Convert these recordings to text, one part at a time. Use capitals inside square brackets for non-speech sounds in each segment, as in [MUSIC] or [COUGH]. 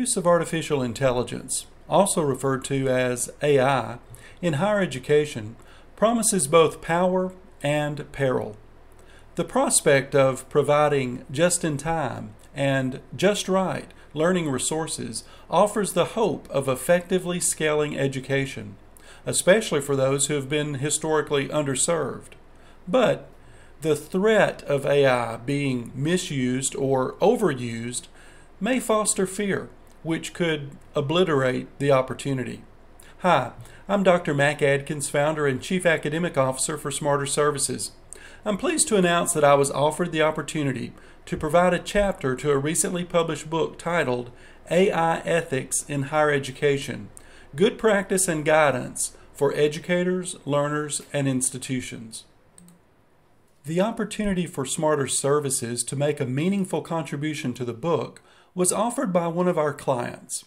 use of artificial intelligence, also referred to as AI, in higher education promises both power and peril. The prospect of providing just in time and just right learning resources offers the hope of effectively scaling education, especially for those who have been historically underserved. But the threat of AI being misused or overused may foster fear, which could obliterate the opportunity. Hi, I'm Dr. Mac Adkins, founder and Chief Academic Officer for SmarterServices. I'm pleased to announce that I was offered the opportunity to provide a chapter to a recently published book titled AI Ethics in Higher Education Good Practice and Guidance for Educators, Learners, and Institutions. The opportunity for SmarterServices to make a meaningful contribution to the book was offered by one of our clients.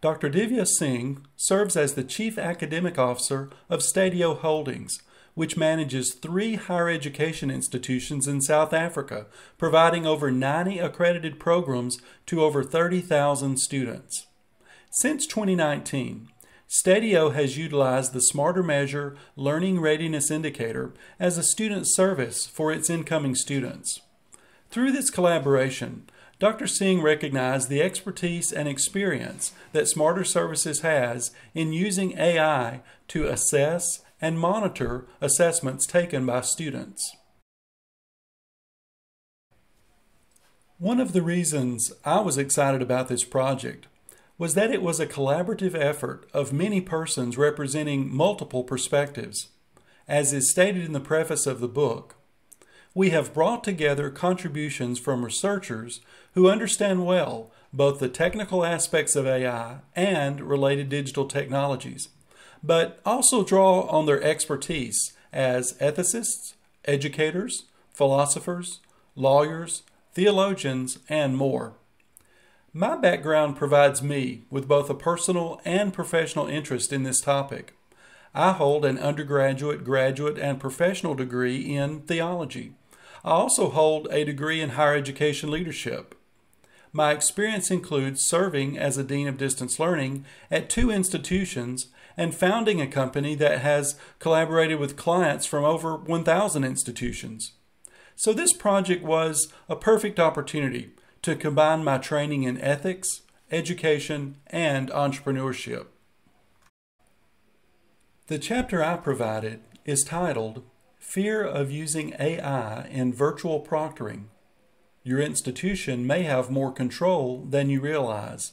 Dr. Divya Singh serves as the Chief Academic Officer of Stadio Holdings, which manages three higher education institutions in South Africa, providing over 90 accredited programs to over 30,000 students. Since 2019, Stadio has utilized the SmarterMeasure Learning Readiness Indicator as a student service for its incoming students. Through this collaboration, Dr. Singh recognized the expertise and experience that SmarterServices has in using AI to assess and monitor assessments taken by students. One of the reasons I was excited about this project was that it was a collaborative effort of many persons representing multiple perspectives. As is stated in the preface of the book, we have brought together contributions from researchers who understand well both the technical aspects of AI and related digital technologies, but also draw on their expertise as ethicists, educators, philosophers, lawyers, theologians, and more. My background provides me with both a personal and professional interest in this topic. I hold an undergraduate, graduate, and professional degree in theology. I also hold a degree in higher education leadership. My experience includes serving as a Dean of Distance Learning at two institutions and founding a company that has collaborated with clients from over 1,000 institutions. So, this project was a perfect opportunity to combine my training in ethics, education, and entrepreneurship. The chapter I provided is titled Fear of Using AI in Virtual Proctoring. Your institution may have more control than you realize.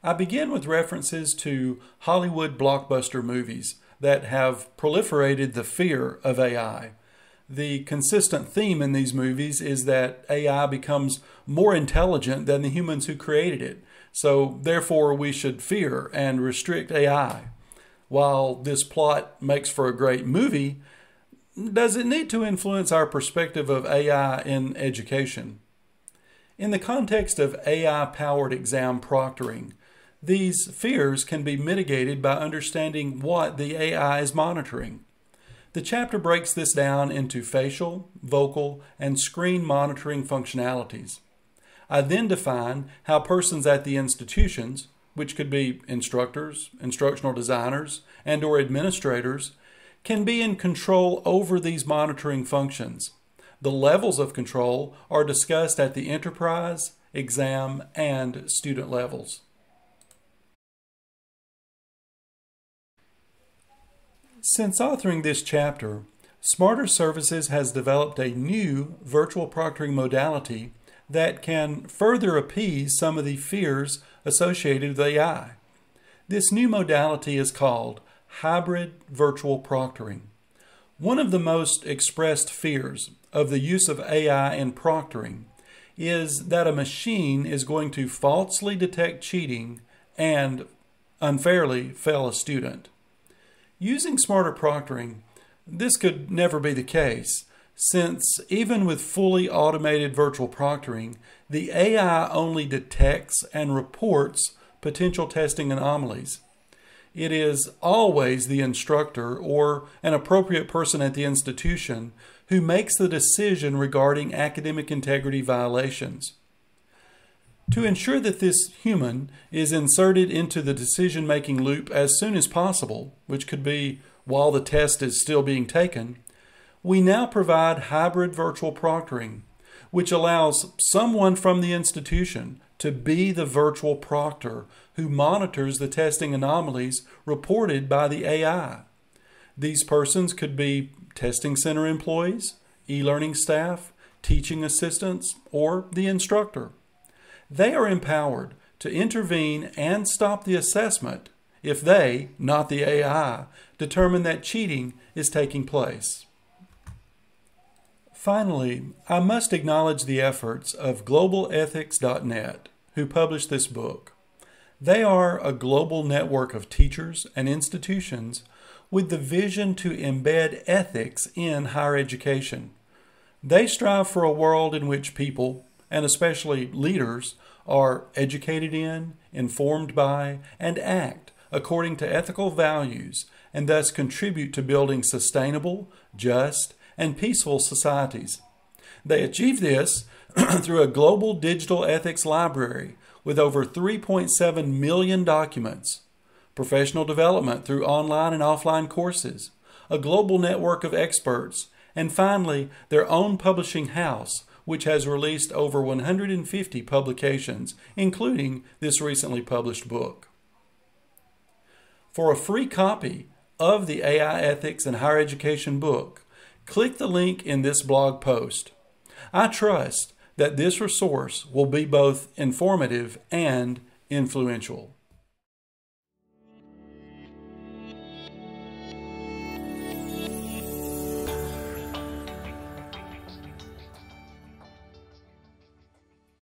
I begin with references to Hollywood blockbuster movies that have proliferated the fear of AI. The consistent theme in these movies is that AI becomes more intelligent than the humans who created it. So, therefore, we should fear and restrict AI. While this plot makes for a great movie, does it need to influence our perspective of AI in education? In the context of AI powered exam proctoring, these fears can be mitigated by understanding what the AI is monitoring. The chapter breaks this down into facial, vocal, and screen monitoring functionalities. I then define how persons at the institutions, which could be instructors, instructional designers, and or administrators, can be in control over these monitoring functions. The levels of control are discussed at the enterprise, exam, and student levels. Since authoring this chapter, SmarterServices has developed a new virtual proctoring modality that can further appease some of the fears associated with AI. This new modality is called hybrid virtual proctoring. One of the most expressed fears of the use of AI in proctoring is that a machine is going to falsely detect cheating and unfairly fail a student. Using SmarterProctoring, this could never be the case, since even with fully automated virtual proctoring, the AI only detects and reports potential testing anomalies. It is always the instructor or an appropriate person at the institution who makes the decision regarding academic integrity violations. To ensure that this human is inserted into the decision making loop as soon as possible, which could be while the test is still being taken, we now provide hybrid virtual proctoring, which allows someone from the institution to be the virtual proctor who monitors the testing anomalies reported by the AI. These persons could be testing center employees, e learning staff, teaching assistants, or the instructor. They are empowered to intervene and stop the assessment if they, not the AI, determine that cheating is taking place. Finally, I must acknowledge the efforts of Globethics.net, who published this book. They are a global network of teachers and institutions with the vision to embed ethics in higher education. They strive for a world in which people, and especially leaders, are educated in, informed by, and act according to ethical values, and thus contribute to building sustainable, just, and peaceful societies. They achieve this [CLEARS THROAT] through a global digital ethics library with over 3.7 million documents, professional development through online and offline courses, a global network of experts, and finally, their own publishing house which has released over 150 publications, including this recently published book. For a free copy of the AI Ethics in Higher Education book, click the link in this blog post. I trust that this resource will be both informative and influential.